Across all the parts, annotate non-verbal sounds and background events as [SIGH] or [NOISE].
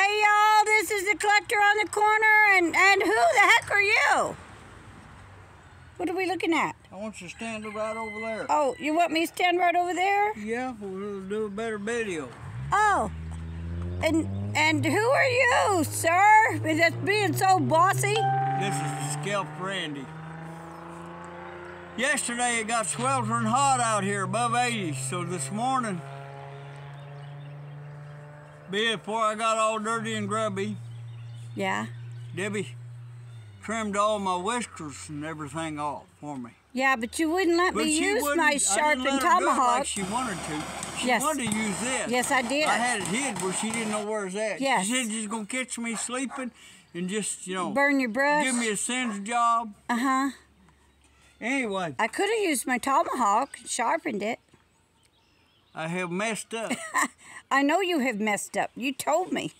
Hey y'all, this is the collector on the corner, and and who the heck are you? What are we looking at? I want you to stand right over there. Oh, you want me to stand right over there? Yeah, we'll do a better video. Oh, and and who are you, sir? With us being so bossy? This is the scalp Randy. Yesterday it got sweltering hot out here, above 80, so this morning, before I got all dirty and grubby, Yeah. Debbie trimmed all my whiskers and everything off for me. Yeah, but you wouldn't let But me use my sharpened let her do it tomahawk. Like she wanted to. She Yes. wanted to use this. Yes, I did. I had it hid where she didn't know where it's at. Yes. She said she's gonna catch me sleeping and just, you know, Burn your brush. give me a singe job. Uh huh. Anyway, I could have used my tomahawk, sharpened it. I have messed up. [LAUGHS] I know you have messed up. You told me.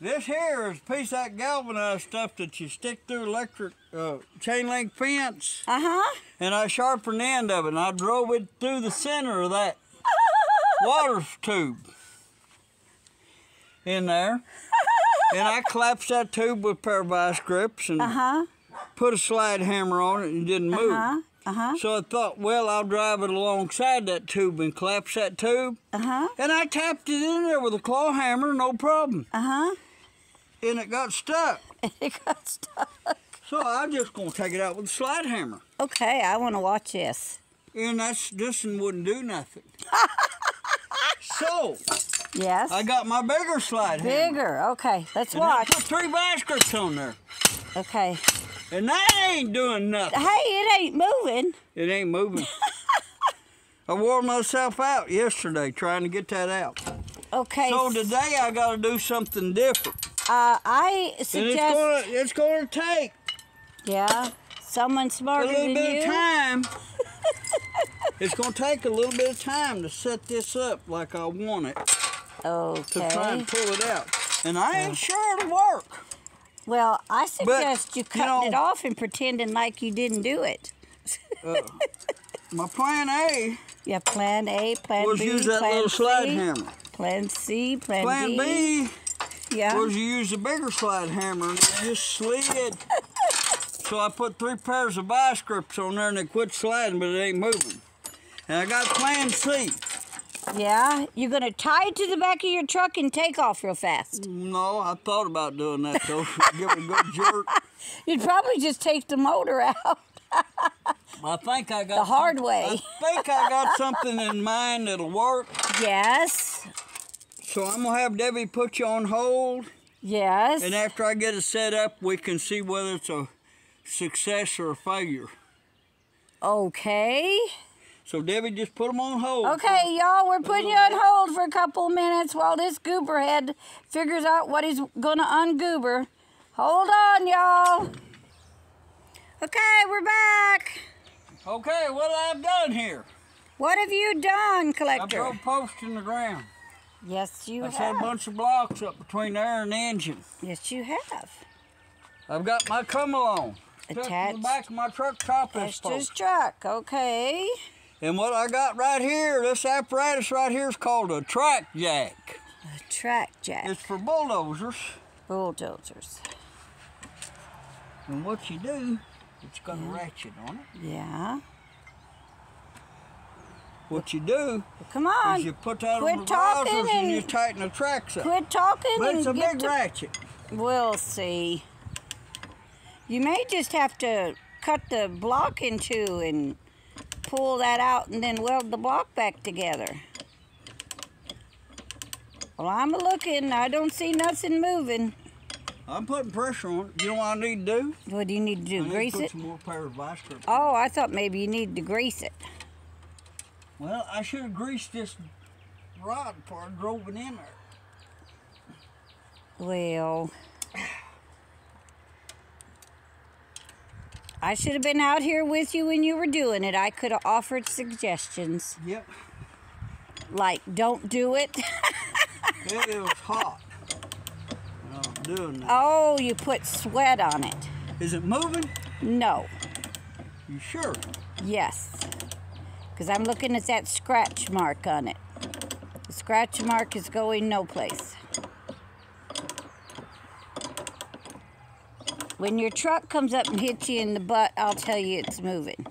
this here is a piece of that galvanized stuff that you stick through electric uh, chain link fence. Uh huh. And I sharpened the end of it and I drove it through the center of that [LAUGHS] water tube in there. and I collapsed that tube with a pair of vice grips and Uh huh. put a slide hammer on it and didn't move. Uh huh. Uh huh. So I thought, well, I'll drive it alongside that tube and collapse that tube. Uh huh. And I tapped it in there with a claw hammer, no problem. Uh huh. And it got stuck. [LAUGHS] It got stuck. So I'm just gonna take it out with a slide hammer. Okay, I want to watch this. And that's this one wouldn't do nothing. [LAUGHS] so Yes. I got my bigger slide hammer. Bigger. Okay, let's And I watch. put three grips on there. Okay. And that ain't doing nothing. Hey, it ain't moving. It ain't moving. [LAUGHS] I wore myself out yesterday trying to get that out. Okay. So today I gotta do something different. uh, I And it's suggest. gonna it's gonna take Yeah. Someone smarter than you. a little bit you. of time. [LAUGHS] it's gonna take a little bit of time to set this up like I want it Okay. to try and pull it out. And I ain't sure it'll work. Well, I suggest you you cutting know- it off and pretending like you didn't do it. Uh, my plan A Yeah, plan A, plan was B, use that plan little C, slide hammer. plan C, plan, Plan D. B Yeah. was you use a bigger slide hammer and it just slid. so I put three pairs of vice grips on there and it quit sliding, but it ain't moving. And I got plan C. Yeah. You're gonna tie it to the back of your truck and take off real fast. No, I thought about doing that though. [LAUGHS] Give it a good jerk. [LAUGHS] You'd probably just take the motor out. [LAUGHS] I think I got The hard way. I think I got something in mind that'll work. Yes. So I'm gonna have Debbie put you on hold, Yes. and after I get it set up, we can see whether it's a success or a failure. Okay. So Debbie, just put them on hold. Okay, y'all, we're putting you on hold for a couple minutes while this goober head figures out what he's gonna ungoober. Hold on, y'all. Okay, we're back. Okay, what I've done here? What have you done, collector? I collector? broke post in the ground. Yes, you have. I set a bunch of blocks up between there and the engine. Yes, you have. I've got my come along. Stuck to the back of my truck top is That's post. just truck. Okay. And what I got right here, this apparatus right here is called a track jack. A track jack. It's for bulldozers. Bulldozers. And what you do, it's got a ratchet on it. Yeah. What you do Come is on. you put that quit on the talking and and- you tighten the tracks up. Quit talking But and it's a big to ratchet. We'll see. You may just have to cut the block in two and pull that out and then weld the block back together. Well, I'm looking. I don't see nothing moving. I'm putting pressure on it. You know what I need to do? What do you need to I do? need Grease to it? some more pair of vice grips. Oh, I thought maybe you needed to grease it. Well, I should have greased this rod before I drove it in there. Well, I should have been out here with you when you were doing it. I could have offered suggestions Yep. like, don't do it. [LAUGHS] It, it was hot. when I was doing that. Oh, you put sweat on it. Is it moving? No. You sure? Yes. Because I'm looking at that scratch mark on it. The scratch mark is going no place. When your truck comes up and hits you in the butt, I'll tell you it's moving.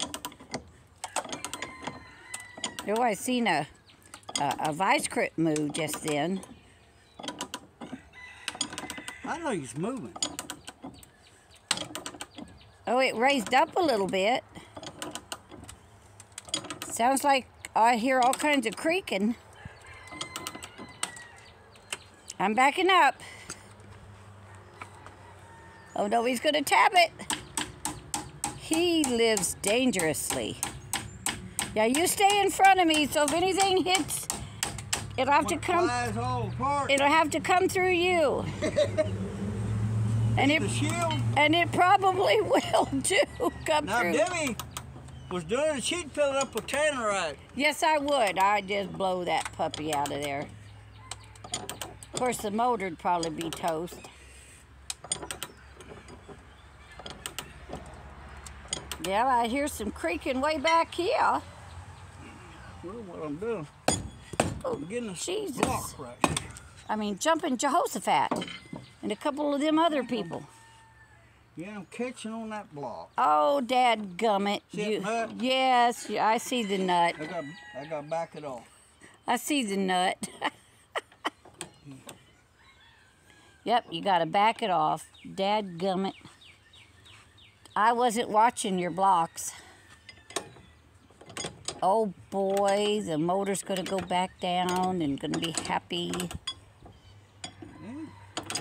Oh, I seen a, a, a vice grip move just then. I know he's moving. Oh, it raised up a little bit. Sounds like I hear all kinds of creaking. I'm backing up. Oh no, he's gonna tap it. He lives dangerously. Yeah, you stay in front of me, so if anything hits, it'll have to come. flies all apart. It'll have to come through you. [LAUGHS] and it and it probably [LAUGHS] will too. Come Now through. Debbie was doing it. She'd fill it up with tannerite. Yes, I would. I'd just blow that puppy out of there. Of course, the motor'd probably be toast. Yeah, I hear some creaking way back here. Well, what I'm doing. I'm getting a Jesus. block right here. I mean, jumping Jehoshaphat and a couple of them other people. Yeah, I'm catching on that block. Oh, Dad gummit. That nut? Yes, I see the nut. I got, I got to back it off. I see the nut. [LAUGHS] yep, you got to back it off. Dad gummit. I wasn't watching your blocks. Oh boy, the motor's going to go back down and going to be happy.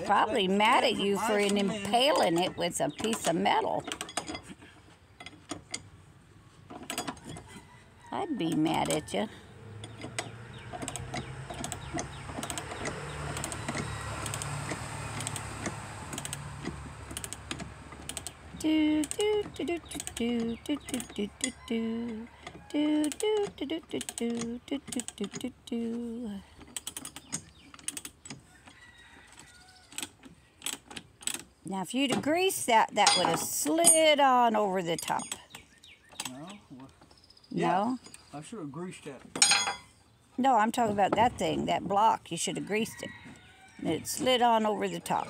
Probably that- mad at you for an impaling it with a piece of metal. I'd be mad at you. Do do do do do do do do do do do do do do do do do do do. Now, if you'd have greased that, that would have slid on over the top. No. No? I should have greased that. No, I'm talking about that thing, that block. You should have greased it. And it slid on over the top.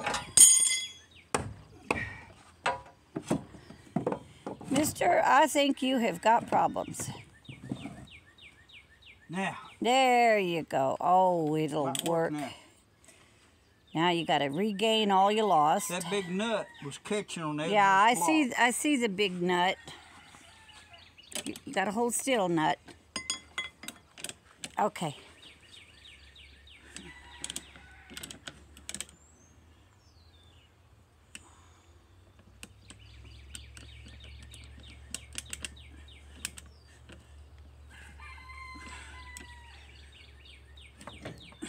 Mister, I think you have got problems. Now, There you go. Oh, it'll work. now. Now you got to regain all you lost. That big nut was catching on that. Yeah, I block. see. I see the big nut. You, you got to hold still, nut. Okay.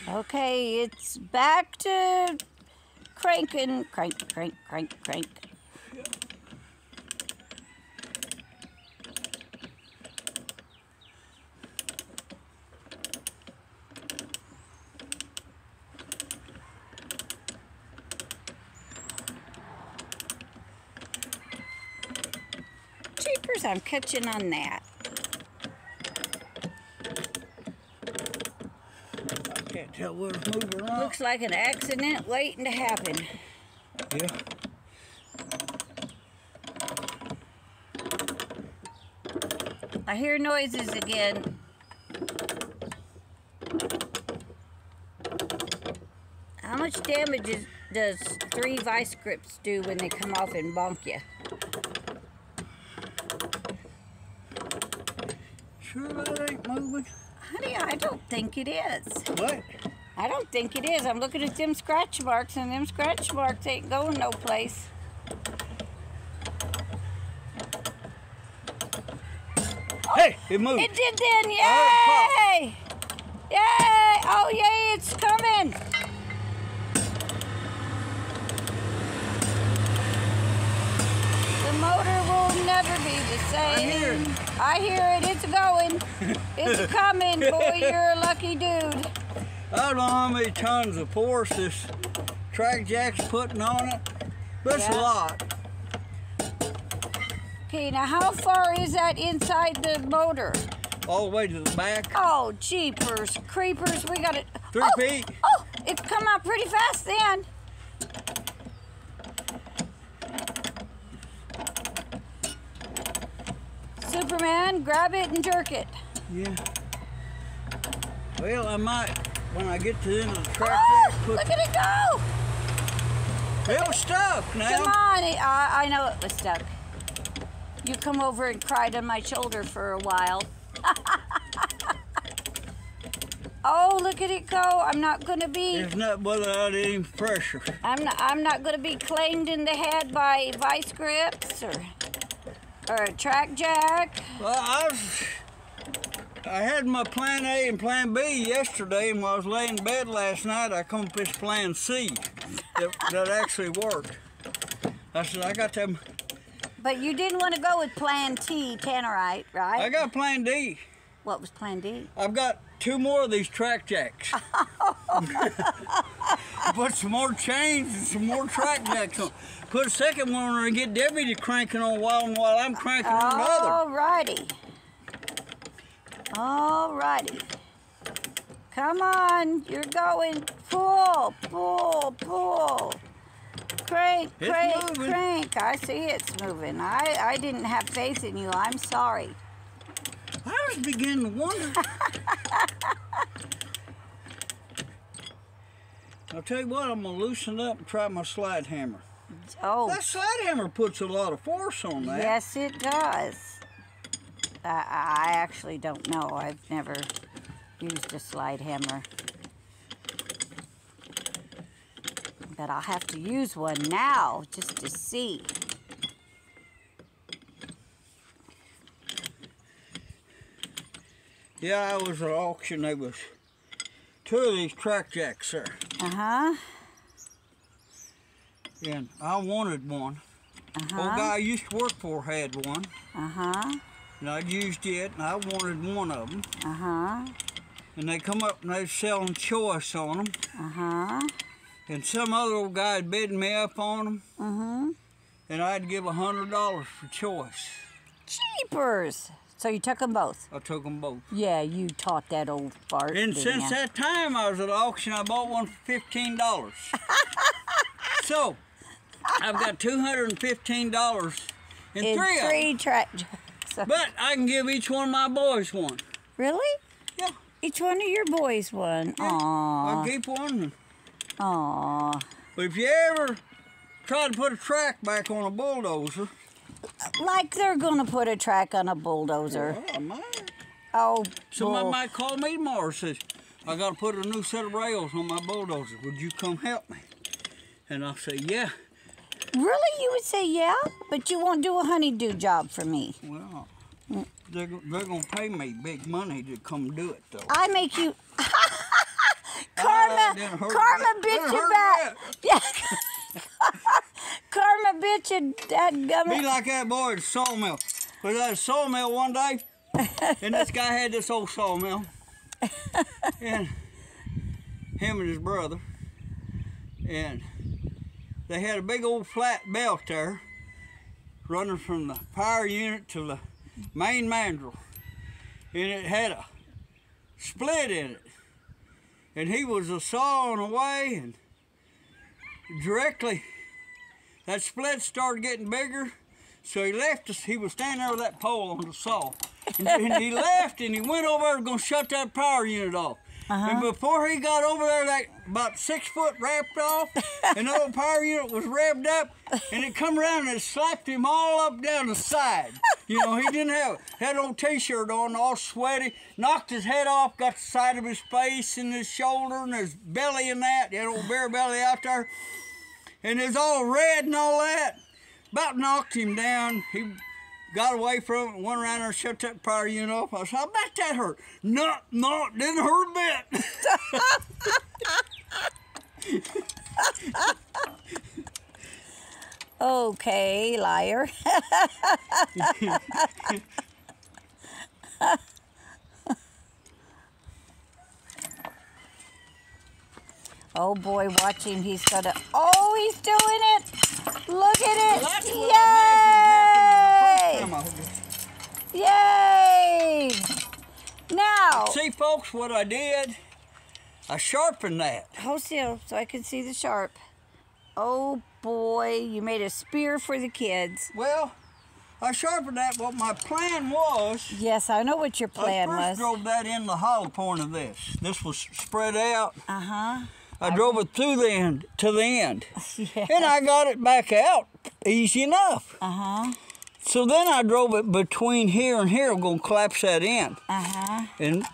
Okay, it's back to cranking, crank, crank, crank, crank. Jeepers, I'm catching on that. Can't tell whether moving or. Looks like an accident waiting to happen. Yeah. I hear noises again. How much damage is, does three vice grips do when they come off and bonk you? Sure that ain't moving? Honey, I don't think it is. What? I don't think it is. I'm looking at them scratch marks, and them scratch marks ain't going no place. Hey, it moved. It did then, Oh, yay! Yay! Oh, yay, it's coming! The motor will never be the same. I hear it. I hear it. It's going. [LAUGHS] It's coming, boy. You're a lucky dude. I don't know how many tons of force this track jack's putting on it, but yeah. it's a lot. Okay, now how far is that inside the motor? All the way to the back. Oh, jeepers, creepers, we got it. Three oh, feet. Oh, it's come out pretty fast then. Superman, grab it and jerk it. Yeah. Well, I might when I get to the end of the track, Oh, look at it go! it was stuck now. Come on, I, I know it was stuck. You come over and cried on my shoulder for a while. [LAUGHS] oh, look at it go! I'm not gonna be. It's not without any pressure. I'm not. I'm not gonna be clanged in the head by vice grips or or a track jack. Well, I was, I had my plan A and plan B yesterday, and while I was laying in bed last night, I come up with this plan C that, that actually worked. I said, I got them, But you didn't want to go with Plan T, Tannerite, right? I got plan D. what was Plan D? I've got two more of these track jacks. [LAUGHS] Put some more chains and some more track jacks on. Put a second one on and get Debbie to cranking on while while I'm cranking on another. All righty. All righty. Come on, you're going. Pull, pull, pull. Crank, It's crank, moving. crank. I see it's moving. I, I didn't have faith in you. I'm sorry. I was beginning to wonder. [LAUGHS] I'll tell you what, I'm gonna loosen up and try my slide hammer. Oh, That slide hammer puts a lot of force on that. yes, it does. I, I actually don't know. I've never used a slide hammer. But I'll have to use one now just to see. Yeah, I was at auction. There was two of these track jacks there, Uh huh. and I wanted one. Uh Old guy I used to work for had one, Uh huh. And I used it, and I wanted one of them. Uh huh. And they come up and they selling choice on them, Uh huh. and some other old guy had bidding me up on them, Uh huh. and I'd give a hundred dollars for choice. Cheapers. So you took them both? I took them both. Yeah, you taught that old fart. And since ya? that time I was at auction, I bought one for fifteen dollars. [LAUGHS] so I've got two hundred and fifteen dollars in, in three, of three them. But I can give each one of my boys one. really? Yeah. Each one of your boys one. I'll Aw. keep one. Aw. But if you ever try to put a track back on a bulldozer, Like they're gonna put a track on a bulldozer. well, I might. Oh, Somebody bull. might call me tomorrow and says, I got to put a new set of rails on my bulldozer. Would you come help me? And I'll say, yeah. Really? You would say yeah, but you won't do a honeydew job for me. Well, they're, they're going to pay me big money to come do it, though. I make you. [LAUGHS] [LAUGHS] Ah, karma, that [LAUGHS] karma bitch bit Didn't you back. Yeah. karma bitch you, that Be like that boy at sawmill. Was at a sawmill one day, and this guy had this old sawmill, and him and his brother, and they had a big old flat belt there, running from the power unit to the main mandrel, and it had a split in it, and he was a sawing away, and directly that split started getting bigger. So he left us. He was standing over that pole on the saw. And, and he left and he went over going to shut that power unit off. And uh-huh. before he got over there, that about six foot wrapped off, [LAUGHS] and the old power unit was revved up, and it come around and it slapped him all up down the side. You know, he didn't have had old t-shirt on, all sweaty, knocked his head off, got the side of his face and his shoulder and his belly and that, that old bare belly out there and it's all red and all that. About knocked him down. He got away from it, went around there and shut that power unit off. I said, I bet that hurt. No, no, it didn't hurt a bit. [LAUGHS] Okay, liar. [LAUGHS] oh boy, watch him. He's gonna. Oh, he's doing it. Look at it. That's Yay! Yay! Now, See, folks, what I did, I sharpened that. hold still so I can see the sharp. Oh boy, you made a spear for the kids. Well, I sharpened that. What my plan was, Yes, I know what your plan was. I first was. drove that in the hollow point of this. This was spread out. Uh huh. I drove it through the end to the end, [LAUGHS] Yeah. and I got it back out easy enough. Uh huh. So then I drove it between here and here. I'm gonna collapse that in. Uh huh. And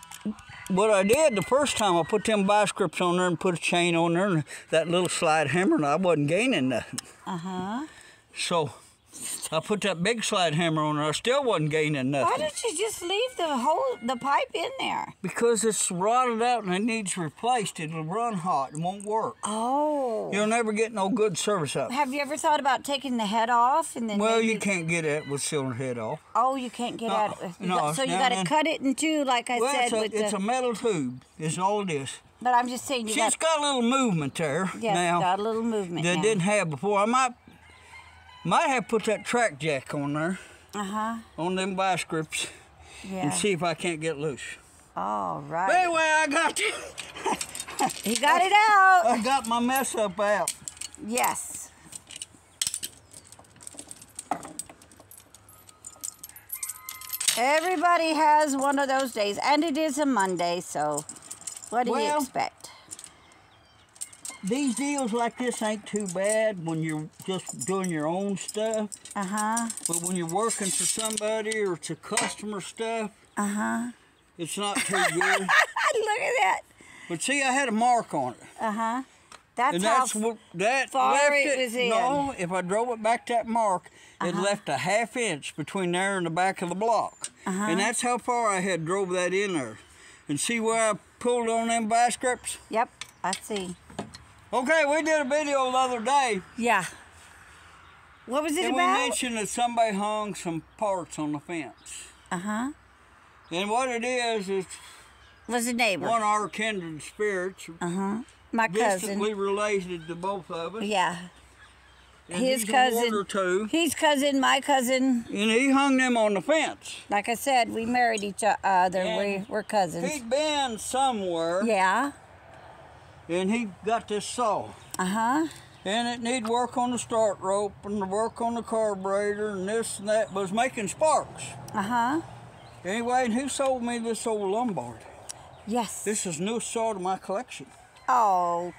what I did the first time, I put them vice grips on there and put a chain on there and that little slide hammer, and I wasn't gaining nothing. Uh huh. So I put that big slide hammer on there. I still wasn't gaining nothing. Why don't you just leave the whole the pipe in there? because it's rotted out and it needs replaced. It'll run hot. It won't work. Oh. You'll never get no good service out. Have you ever thought about taking the head off and then? Well, maybe- you can't get it with sealing head off. Oh, you can't get Uh, out. no, got- so you got to cut it in two, like I Well, said. it's, a, with it's the, a metal tube. Is all it is. but I'm just saying you See, got. got a little movement there Yes, now got a little movement. that now. didn't have before. I might might have put that track jack on there Uh huh. on them vice grips Yeah. and see if I can't get loose. All right. But anyway, I got you. [LAUGHS] He got it out. I got my mess up out. Yes. Everybody has one of those days, and it is a Monday, so what do you expect? These deals like this ain't too bad when you're just doing your own stuff. Uh huh. But when you're working for somebody or it's a customer stuff, Uh huh. it's not too good. [LAUGHS] Look at that. but see, I had a mark on it. Uh huh. That's And how. that's what that far left it was in. No, if I drove it back that mark, it Uh-huh. left a half inch between there and the back of the block. Uh-huh. And that's how far I had drove that in there. And see where I pulled on them vice grips? Yep, I see. Okay, we did a video the other day, Yeah. What was it and we about? mentioned that somebody hung some parts on the fence. Uh huh. And what it is is Was a neighbor. one of our kindred spirits, Uh huh. My cousin. distantly related to both of us. Yeah. and his he's cousin. or two, He's cousin, my cousin. and he hung them on the fence. Like I said, we married each other. We, And we're cousins. He'd been somewhere, Yeah. And he got this saw. Uh huh. And it need work on the start rope and the work on the carburetor and this and that, but it was making sparks. Uh huh. Anyway, and who sold me this old Lombard? Yes. This is new saw to my collection. Oh.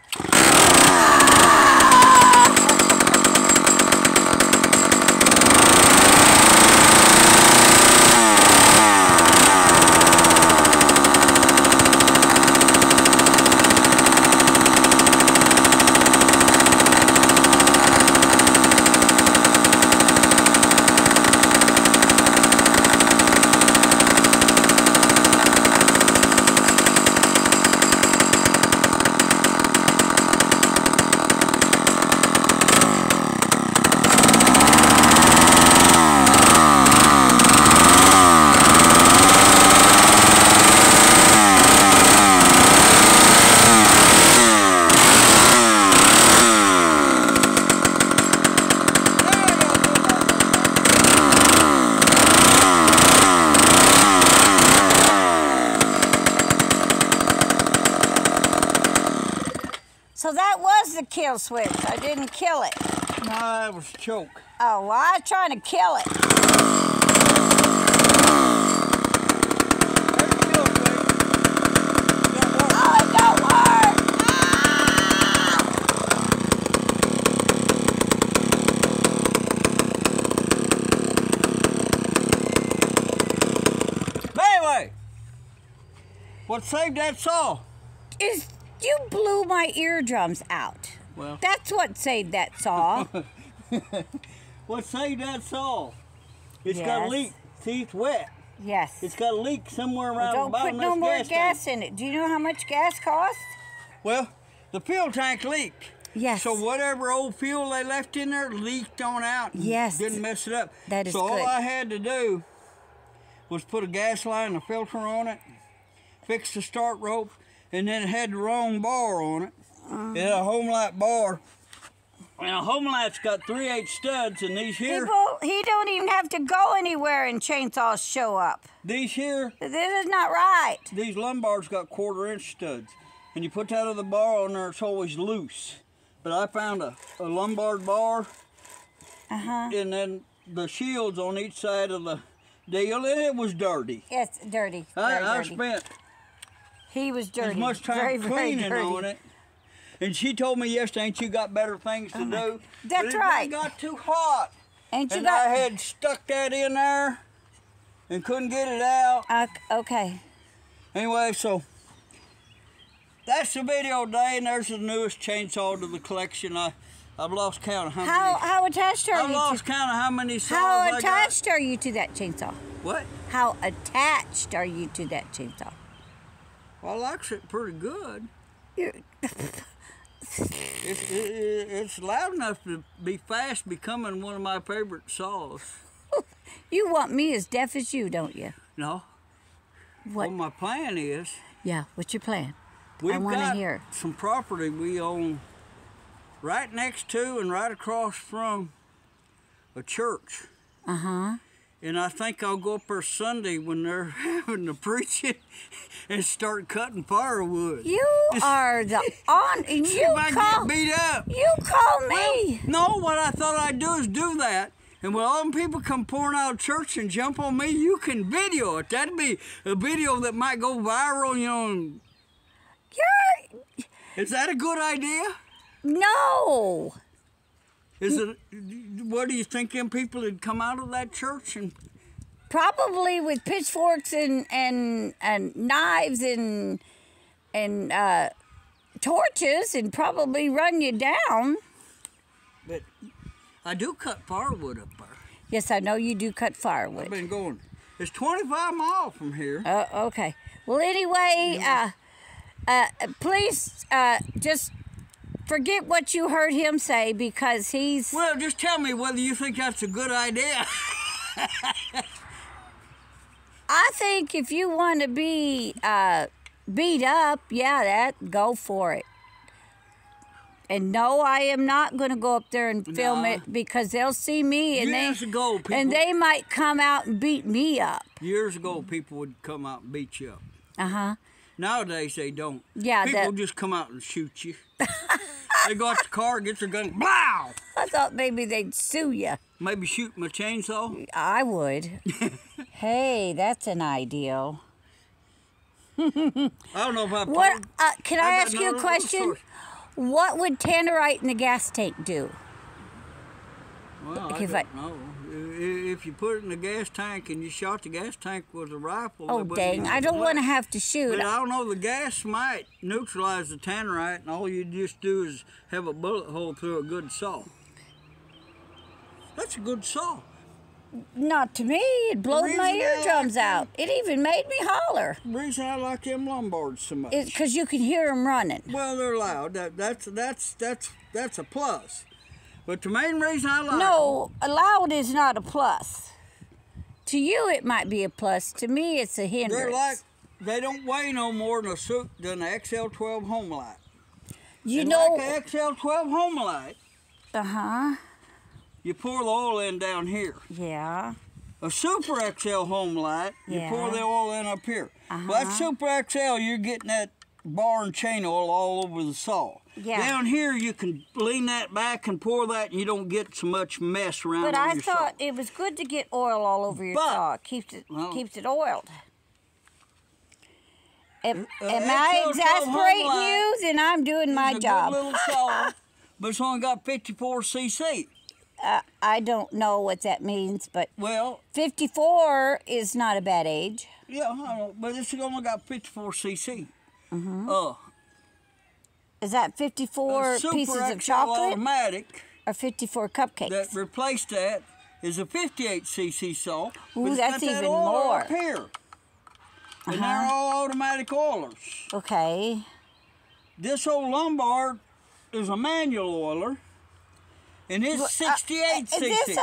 So that was the kill switch. I didn't kill it. No, that was choke. Oh, well, I was trying to kill it. Oh, it don't work. But anyway, what saved that saw? Is you blew my eardrums out. Well, That's what saved that saw. [LAUGHS] what saved that saw? It's got a leak. See, it's wet. yes. It's got a leak somewhere Well, around the don't bottom put no more gas, gas, in it. Do you know how much gas costs? Well, the fuel tank leaked. Yes. So whatever old fuel they left in there leaked on out. Yes. Didn't mess it up. That is so good. all I had to do was put a gas line and a filter on it, fix the start rope, and then it had the wrong bar on it. Uh-huh. It a Homelite bar. And a Homelite's got 3 8 studs, and these here, People, he don't even have to go anywhere and chainsaws show up. these here, This is not right. these Lombards got quarter inch studs. And you put that other bar on there, it's always loose. But I found a, a Lombard bar Uh huh. and then the shields on each side of the deal, and it was dirty. It's dirty. I, Very I dirty. spent he was dirty. as much time very, very cleaning dirty. on it. And she told me yesterday, ain't you got better things to do? Oh That's but it right. got too hot. Ain't you and got? I had stuck that in there and couldn't get it out. Uh, okay. Anyway, so that's the video day, and there's the newest chainsaw to the collection. I, I've lost count of how, How many. how attached are I've you lost to? count of how many saws How I got. attached are you to that chainsaw? What? How attached are you to that chainsaw? Well, I likes it pretty good. [LAUGHS] It's, it, it's loud enough to be fast becoming one of my favorite saws. [LAUGHS] you want me as deaf as you, don't you? No, What? what my plan is, yeah. What's your plan? we've wanna got hear. some property we own right next to and right across from a church. Uh huh. And I think I'll go up there Sunday when they're [LAUGHS] having the preaching and start cutting firewood. You [LAUGHS] are the on. [LAUGHS] and You if I call. get beat up. You call me. No, what I thought I'd do is do that. And when all them people come pouring out of church and jump on me, you can video it. That'd be a video that might go viral, you know. You're Is that a good idea? no. Is it? What do you think? Them people would come out of that church and Probably with pitchforks and and and knives and and uh, torches and probably run you down. but I do cut firewood up there. Yes, I know you do cut firewood. I've been going. It's 25 miles from here. Uh, okay. Well, anyway, uh, uh, please uh, just forget what you heard him say because he's. Well, just tell me whether you think that's a good idea. [LAUGHS] I think if you want to be uh, beat up, yeah, that go for it. And no, I am not going to go up there and film Nah. it because they'll see me and Years they ago, people and they might come out and beat me up. years ago people would come out and beat you up. Uh huh. Nowadays they don't. Yeah, People the- just come out and shoot you. [LAUGHS] they go out the car, get their gun, blow. I thought maybe they'd sue you. Maybe shoot my chainsaw. I would. [LAUGHS] hey, that's an ideal. I don't know if I. What? Uh, can I, I ask you a question? What would tannerite in the gas tank do? Well, I if don't I- know. If you put it in the gas tank and you shot the gas tank with a rifle. Oh dang! I don't want to have to shoot. But I don't know. The gas might neutralize the tannerite, and all you just do is have a bullet hole through a good saw. That's a good saw. Not to me. It blowed my eardrums like out. It even made me holler. The reason I like them Lombards so much. It's because you can hear them running. Well, they're loud. That, that's that's that's that's a plus. But the main reason I like No, loud is not a plus. To you, it might be a plus. To me, it's a hindrance. they're like they don't weigh no more than a suit than an XL12 Homelite. you and know. like an XL12 Homelite, Uh huh. You pour the oil in down here. Yeah. A Super XL Homelite, you pour the oil in up here. Well, Uh-huh. Well, that Super XL, you're getting that bar and chain oil all over the saw. Yeah. Down here, you can lean that back and pour that, and you don't get so much mess around But I thought saw. it was good to get oil all over your But- saw. Keeps it Well- keeps it oiled. Am, Uh, am I XL12 exasperating you? Then I'm doing my It's a job. Good little saw, [LAUGHS] but it's only got 54 cc. Uh, I don't know what that means, but Well, 54 is not a bad age. yeah, I know, but it's only got 54 cc. Mm-hmm. Uh, Is that 54 pieces of chocolate automatic or 54 cupcakes? that replaced that is a 58 cc saw. Ooh, that's that even more. Up here. And they're Uh-huh. all automatic oilers. okay. This old Lombard is a manual oiler, and it's Uh, Is this a,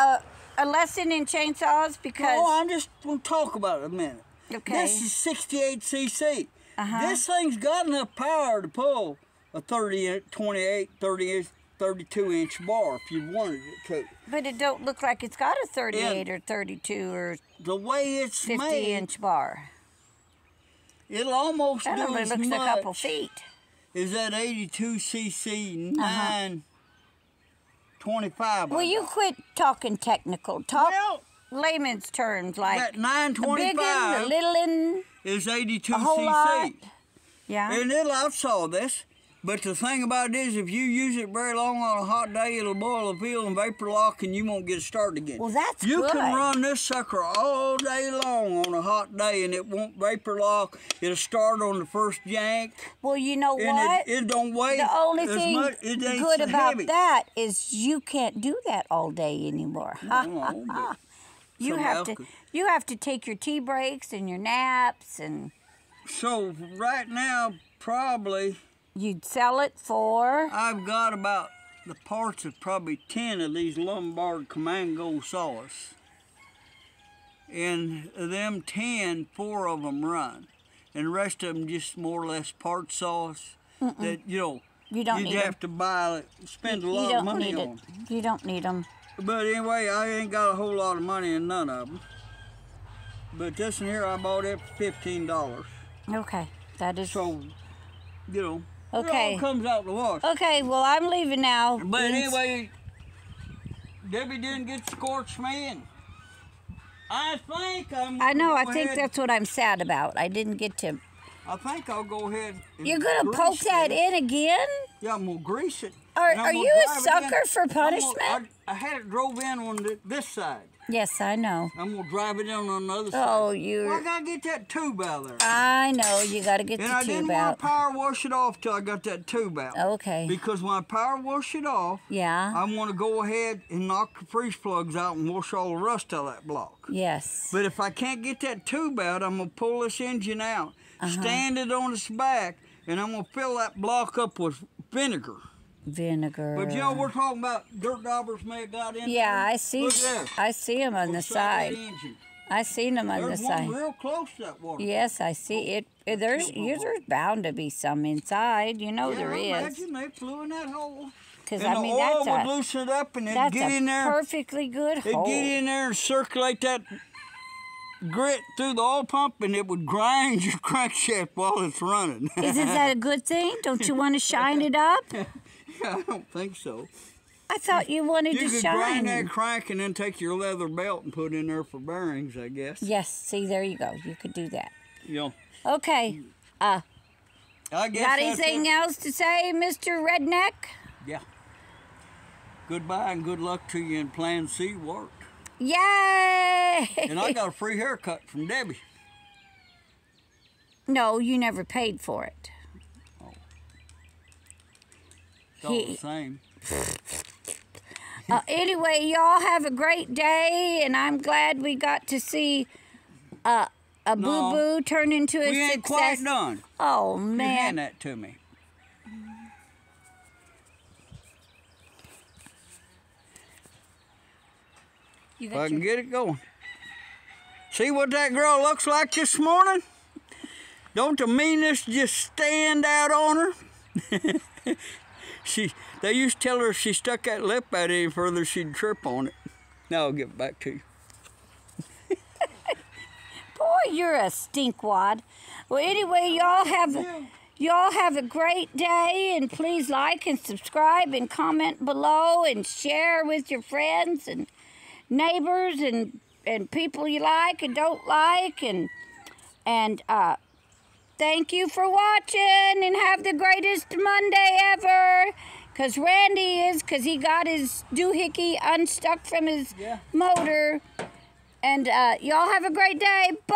a, a, lesson in chainsaws? Because Oh, I'm just going to talk about it a minute. Okay. This is 68 cc. Uh-huh. This thing's got enough power to pull a 30, in- 28, 30, inch- 32 inch bar if you wanted it to. but it don't look like it's got a 38 or 32 or The way it's 50 made, inch bar. it'll almost That do only looks a couple feet. Is that 82 cc Uh-huh. 9 25. Will you quit talking technical? Talk Well, layman's terms like that the big one, the 925 little one, is 82 a whole cc. lot. Yeah. And it'll saw this. But the thing about it is, if you use it very long on a hot day, it'll boil the fuel and vapor lock, and you won't get started again. Well, that's you good. can run this sucker all day long on a hot day, and it won't vapor lock. It'll start on the first yank, Well, you know what? it, it don't weigh the only thing much. Good about heavy. that is you can't do that all day anymore. No, [LAUGHS] you have to could. you have to take your tea breaks and your naps and So right now, probably you'd sell it for I've got about the parts of probably 10 of these Lombard Comango saws. And them 10, four of them run. And the rest of them just more or less part saws that, you know, you don't you'd have to buy, spend a you lot don't of money need on. it. You don't need them. But anyway, I ain't got a whole lot of money in none of them. But this one here, I bought it for $15. Okay, that is So, you know, it Okay. all comes out the wash. okay. Well, I'm leaving now. But anyway, Debbie didn't get scorched me, and I think I'm. I know. I think ahead- that's what I'm sad about. I didn't get to. I think I'll go ahead. And You're gonna poke that it. in again? Yeah, I'm gonna grease it. Are- are you a it sucker for I'm gonna- punishment? I, I had it drove in on the, this side. Yes, I know. I'm gonna drive it in on the other side. Oh, Well, I you. gotta get that tube out there. I know. You got to get and the I tube didn't want to power wash it off till I got that tube out. Okay. Because when I power wash it off, Yeah. I want to go ahead and knock the freeze plugs out and wash all the rust out of that block. Yes. But if I can't get that tube out, I'm gonna pull this engine out, Uh-huh. stand it on its back, and I'm gonna fill that block up with vinegar. Vinegar. But you know, we're talking about dirt daubers may have got in. Yeah, there. I see. I see them on the side. engine. I seen them on the There's side. real close to that water. Yes, I see it. There's there's bound to be some inside. You know yeah, there I is. imagine they flew in that hole. Because I the mean oil that's would a loosen it up and it'd get in there. perfectly good It'd hole. get in there and circulate that grit through the oil pump, and it would grind [LAUGHS] your crankshaft while it's running. Isn't that a good thing? Don't you want to shine it up? [LAUGHS] I don't think so. I thought you wanted You to could shine. grind that crank and then take your leather belt and put in there for bearings, I guess. Yes, see there you go. You could do that. You know, Okay. Uh, I guess got anything else to say, Mr. Redneck? Yeah. Goodbye and good luck to you in Plan C work. Yay! And I got a [LAUGHS] free haircut from Debbie. no, you never paid for it. It's all He- the same. [LAUGHS] Uh, anyway, y'all have a great day, and I'm glad we got to see uh, a No. boo boo turn into a We ain't success. quite done. Oh You man, hand that to me. you If I can your- get it going. See what that girl looks like this morning? Don't the meanness just stand out on her? [LAUGHS] she, they used to tell her if she stuck that lip out any further, she'd trip on it. Now I'll get back to you. [LAUGHS] boy, you're a stinkwad. Well, anyway, y'all have y'all have a great day, and please like and subscribe and comment below and share with your friends and neighbors and and people you like and don't like and and uh Thank you for watching and have the greatest Monday ever. Because Randy is, because he got his doohickey unstuck from his yeah. motor. And uh, y'all have a great day. Bye!